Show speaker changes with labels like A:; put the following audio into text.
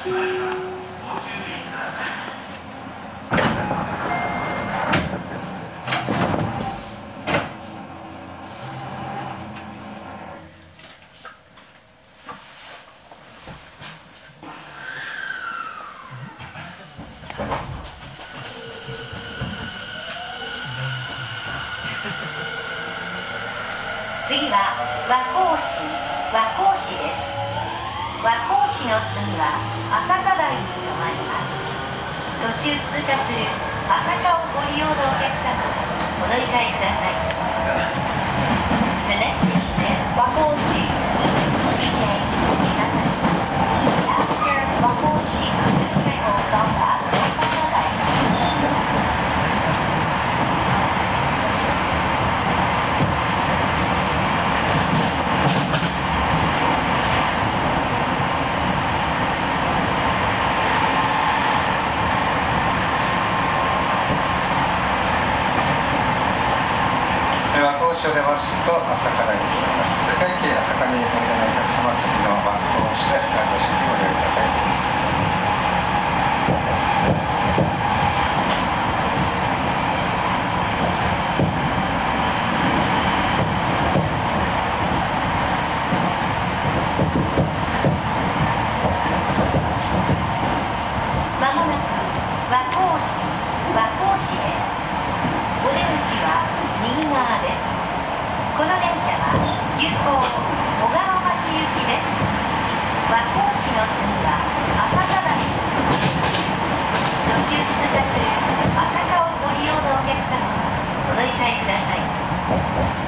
A: 次は和光市和光市です。和光市の次は朝霞台に停まります。途中通過する朝霞をご利用のお客様お乗り換えください The next station is 和光市 DJ After 和光市 this train will stop at 朝霞台
B: では高所出ますと朝からに停まります。世界系朝霞にお願いいたします次の番号をしてランド式にご利用ください
A: まもなく和光市和光市ですお出口は右側ですこの電車は急行小川町行きです和光市の次は朝霞台途中通過する朝霞をご利用のお客様お乗り換えください。